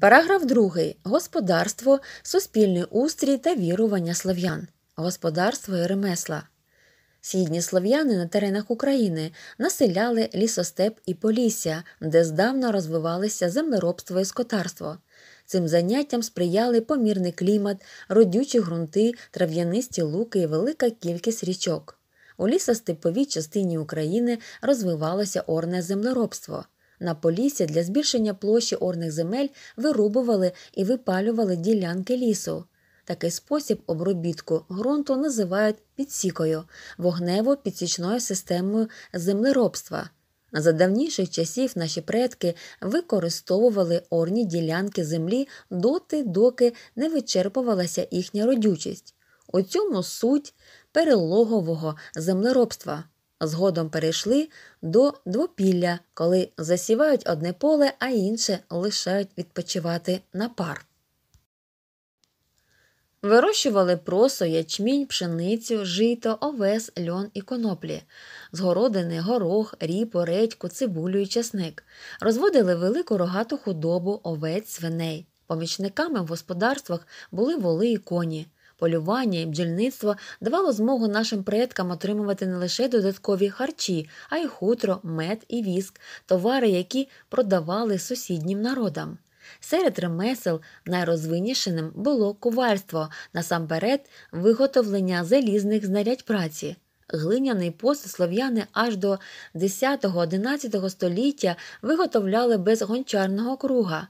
Параграф 2. Господарство, суспільний устрій та вірування слов'ян. Господарство і ремесла. Східні слов'яни на теренах України населяли лісостеп і полісся, де здавна розвивалися землеробство і скотарство. Цим заняттям сприяли помірний клімат, родючі ґрунти, трав'янисті луки і велика кількість річок. У лісостеповій частині України розвивалося орне землеробство. На полісі для збільшення площі орних земель вирубували і випалювали ділянки лісу. Такий спосіб обробітку ґрунту називають підсікою, вогнево-підсічною системою землеробства. За давніших часів наші предки використовували орні ділянки землі доти, доки не вичерпувалася їхня родючість. У цьому суть перелогового землеробства. Згодом перейшли до двопілля, коли засівають одне поле, а інше лишають відпочивати на пар. Вирощували просо, ячмінь, пшеницю, жито, овес, льон і коноплі, згородини, горох, ріпу, редьку, цибулю і часник. Розводили велику рогату худобу, овець, свиней. Помічниками в господарствах були воли і коні. Полювання і бджільництво давало змогу нашим предкам отримувати не лише додаткові харчі, а й хутро, мед і віск, товари, які продавали сусіднім народам. Серед ремесел найрозвинішеним було ковальство, насамперед виготовлення залізних знарядь праці. Глиняний посуд слов'яни аж до 10-11 століття виготовляли без гончарного круга.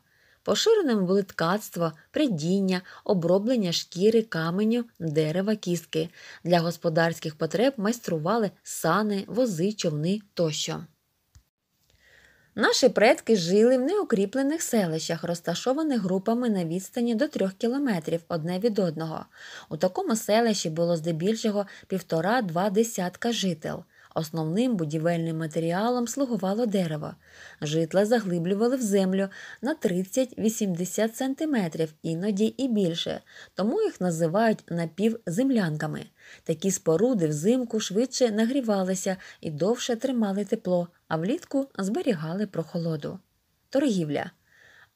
Поширеними були ткацтво, придіння, оброблення шкіри, каменю, дерева, кістки. Для господарських потреб майстрували сани, вози, човни тощо. Наші предки жили в неукріплених селищах, розташованих групами на відстані до трьох кілометрів одне від одного. У такому селищі було здебільшого півтора-два десятка жител. Основним будівельним матеріалом слугувало дерево. Житла заглиблювали в землю на 30-80 см, іноді і більше, тому їх називають напівземлянками. Такі споруди взимку швидше нагрівалися і довше тримали тепло, а влітку зберігали прохолоду. Торгівля.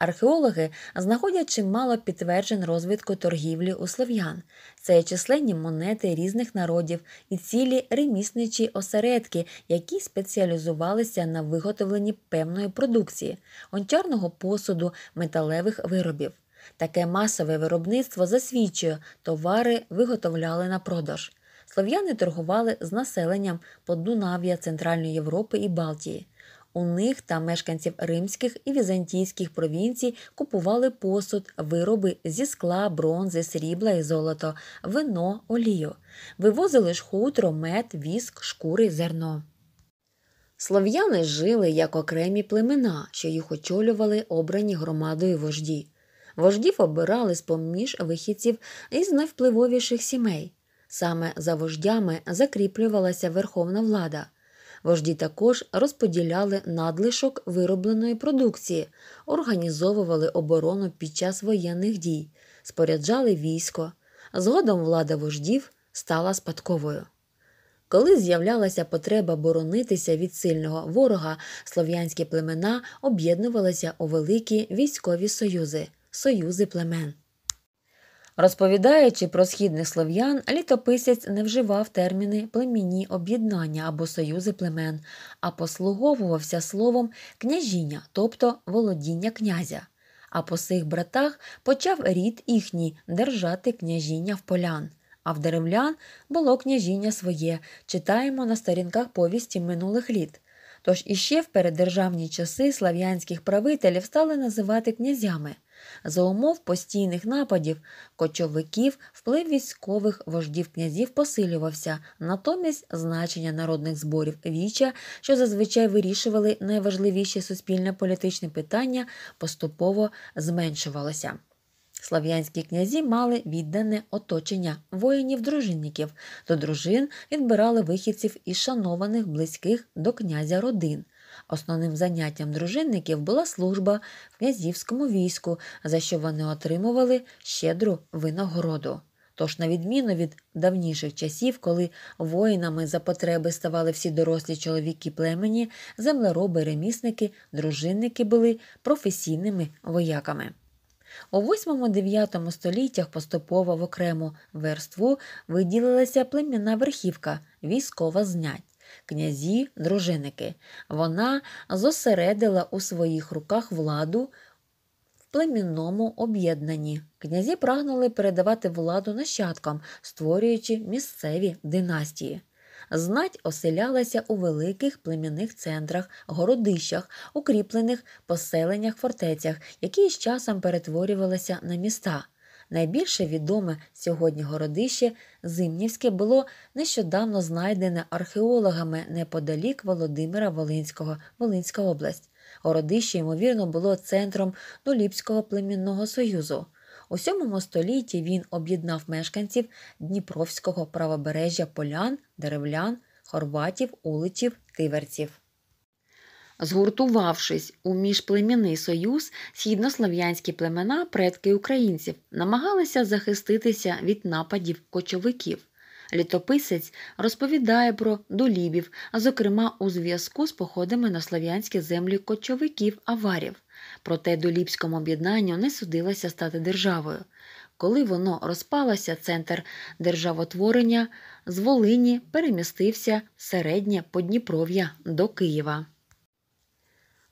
Археологи знаходять чимало підтверджень розвитку торгівлі у слов'ян. Це численні монети різних народів і цілі ремісничі осередки, які спеціалізувалися на виготовленні певної продукції, гончарного посуду, металевих виробів. Таке масове виробництво засвідчує, товари виготовляли на продаж. Слов'яни торгували з населенням Подунав'я Центральної Європи і Балтії. У них та мешканців римських і візантійських провінцій купували посуд, вироби зі скла, бронзи, срібла і золото, вино, олію, вивозили ж хутро, мед, віск, шкури, зерно. Слов'яни жили як окремі племена, що їх очолювали обрані громадою вожді. Вождів обирали з поміж вихідців із найвпливовіших сімей. Саме за вождями закріплювалася верховна влада. Вожді також розподіляли надлишок виробленої продукції, організовували оборону під час воєнних дій, споряджали військо. Згодом влада вождів стала спадковою. Коли з'являлася потреба боронитися від сильного ворога, слов'янські племена об'єднувалися у великі військові союзи союзи племен. Розповідаючи про східних слов'ян, літописець не вживав терміни племінні об'єднання або союзи племен, а послуговувався словом княжіння, тобто володіння князя. А по сих братах почав рід їхній держати княжіння в полян. А в деревлян було княжіння своє, читаємо на сторінках повісті минулих літ. Тож іще в переддержавні часи слав'янських правителів стали називати князями. За умов постійних нападів кочовиків вплив військових вождів князів посилювався, натомість значення народних зборів віча, що зазвичай вирішували найважливіші суспільне політичні питання, поступово зменшувалося. Слав'янські князі мали віддане оточення воїнів-дружинників. До дружин відбирали вихідців із шанованих близьких до князя родин. Основним заняттям дружинників була служба в князівському війську, за що вони отримували щедру винагороду. Тож, на відміну від давніших часів, коли воїнами за потреби ставали всі дорослі чоловіки племені, землероби, ремісники, дружинники були професійними вояками. У 8-9 століттях поступово в окрему верству виділилася племінна верхівка, військова знять, князі, дружинники. Вона зосередила у своїх руках владу в племінному об'єднанні. Князі прагнули передавати владу нащадкам, створюючи місцеві династії. Знать оселялася у великих племінних центрах, городищах, укріплених поселеннях, фортецях, які з часом перетворювалися на міста. Найбільше відоме сьогодні городище Зимнівське було нещодавно знайдене археологами неподалік Володимира Волинського, Волинська область. Городище, ймовірно, було центром Доліпського племінного союзу. У сьомому столітті він об'єднав мешканців Дніпровського правобережжя полян, деревлян, хорватів, уличів, тиверців. Згуртувавшись у міжплемінний союз, східнослов'янські племена, предки українців, намагалися захиститися від нападів кочовиків. Літописець розповідає про долібів, а зокрема у зв'язку з походами на слов'янські землі кочовиків аварів. Проте доліпському об'єднанню не судилося стати державою. Коли воно розпалося, центр державотворення з Волині перемістився середнє Подніпров'я до Києва.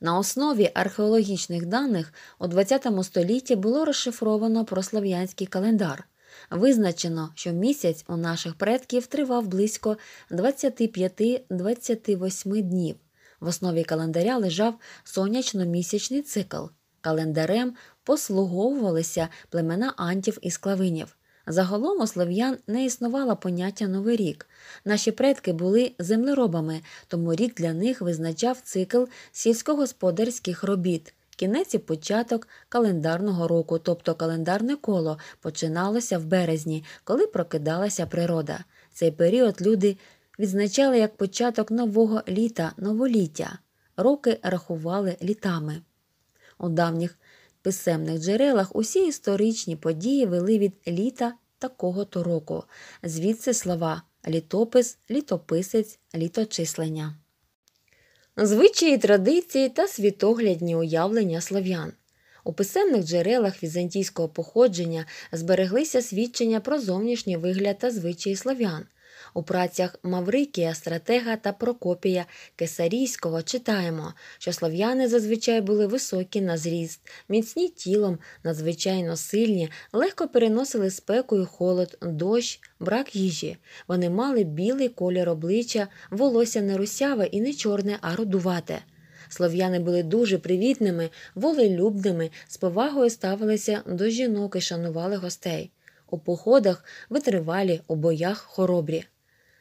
На основі археологічних даних у ХХ столітті було розшифровано прослов'янський календар. Визначено, що місяць у наших предків тривав близько 25-28 днів. В основі календаря лежав сонячно-місячний цикл. Календарем послуговувалися племена антів і склавинів. Загалом у слов'ян не існувало поняття Новий рік. Наші предки були землеробами, тому рік для них визначав цикл сільськогосподарських робіт. Кінець і початок календарного року, тобто календарне коло, починалося в березні, коли прокидалася природа. Цей період люди відзначали як початок нового літа, новоліття. Роки рахували літами. У давніх писемних джерелах усі історичні події вели від літа такого то року, звідси слова літопис, літописець, літочислення. Звичаї традиції та світоглядні уявлення слов'ян. У писемних джерелах візантійського походження збереглися свідчення про зовнішній вигляд та звичаї слов'ян. У працях Маврикія, Стратега та Прокопія Кесарійського читаємо, що слов'яни зазвичай були високі на зріст, міцні тілом, надзвичайно сильні, легко переносили спеку і холод, дощ, брак їжі. Вони мали білий колір обличчя, волосся не русяве і не чорне, а родувате. Слов'яни були дуже привітними, волелюбними, з повагою ставилися до жінок і шанували гостей. У походах витривалі, у боях хоробрі.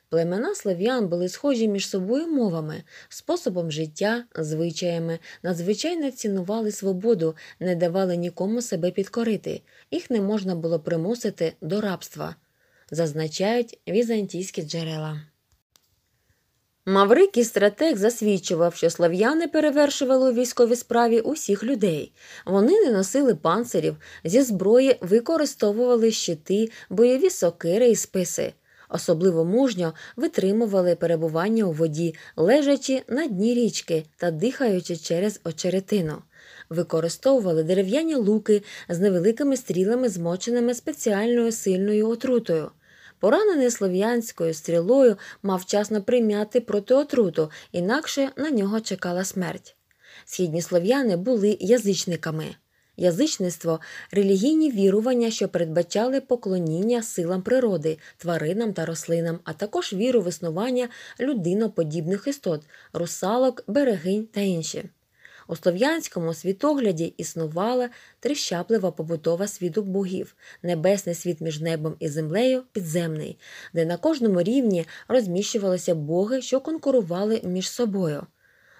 Племена слов'ян були схожі між собою мовами, способом життя, звичаями, надзвичайно цінували свободу, не давали нікому себе підкорити, їх не можна було примусити до рабства, зазначають візантійські джерела. Маврикій стратег засвідчував, що слав'яни перевершували у військовій справі усіх людей. Вони не носили панцирів, зі зброї використовували щити, бойові сокири і списи. Особливо мужньо витримували перебування у воді, лежачи на дні річки та дихаючи через очеретину. Використовували дерев'яні луки з невеликими стрілами, змоченими спеціальною сильною отрутою. Поранений слов'янською стрілою мав вчасно прийняти протиотруту, інакше на нього чекала смерть. Східні слов'яни були язичниками. Язичництво релігійні вірування, що передбачали поклоніння силам природи, тваринам та рослинам, а також віру в існування людиноподібних істот, русалок, берегинь та інші. У слов'янському світогляді існувала трищаплива побутова світу богів, небесний світ між небом і землею підземний, де на кожному рівні розміщувалися боги, що конкурували між собою.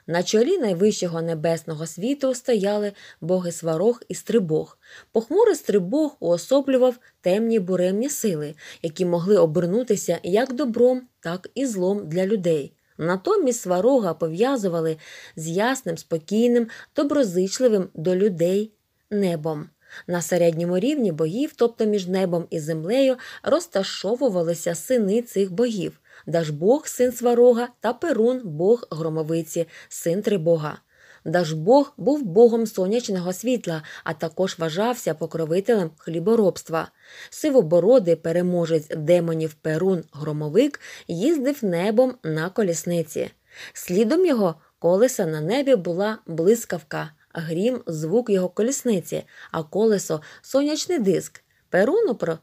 На чолі найвищого небесного світу стояли боги сварог і стрибог. Похмурий стрибог уособлював темні буремні сили, які могли обернутися як добром, так і злом для людей. Натомість сварога пов'язували з ясним, спокійним, доброзичливим до людей небом. На середньому рівні богів, тобто між небом і землею, розташовувалися сини цих богів Дажбог, син сварога, та Перун, бог громовиці, син Трибога. Дажбог був богом сонячного світла, а також вважався покровителем хліборобства. Сивобородий переможець демонів Перун Громовик їздив небом на колісниці. Слідом його колеса на небі була блискавка, грім звук його колісниці, а колесо сонячний диск. Перуну про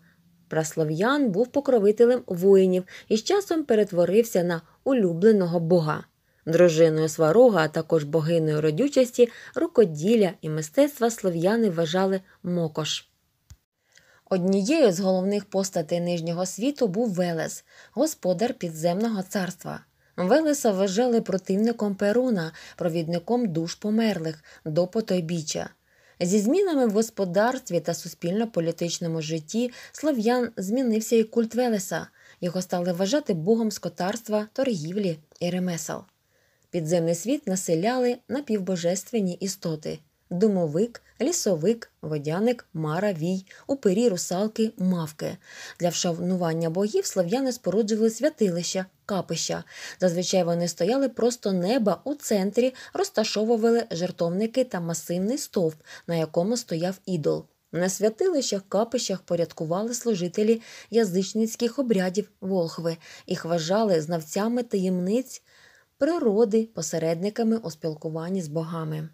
праслов'ян був покровителем воїнів і з часом перетворився на улюбленого бога. Дружиною сварога, а також богиною родючості, рукоділля і мистецтва слов'яни вважали мокош. Однією з головних постатей нижнього світу був Велес, господар підземного царства. Велеса вважали противником Перуна, провідником душ померлих до потойбіччя. Зі змінами в господарстві та суспільно-політичному житті слов'ян змінився і культ Велеса. Його стали вважати богом скотарства, торгівлі і ремесел. Підземний світ населяли напівбожественні істоти думовик, лісовик, водяник, мара, вій, упирі, русалки, мавки. Для вшанування богів слов'яни споруджували святилища, капища. Зазвичай вони стояли просто неба у центрі, розташовували жертовники та масивний стовп, на якому стояв ідол. На святилищах, капищах порядкували служителі язичницьких обрядів волхви, їх вважали знавцями таємниць природи, посередниками у спілкуванні з богами.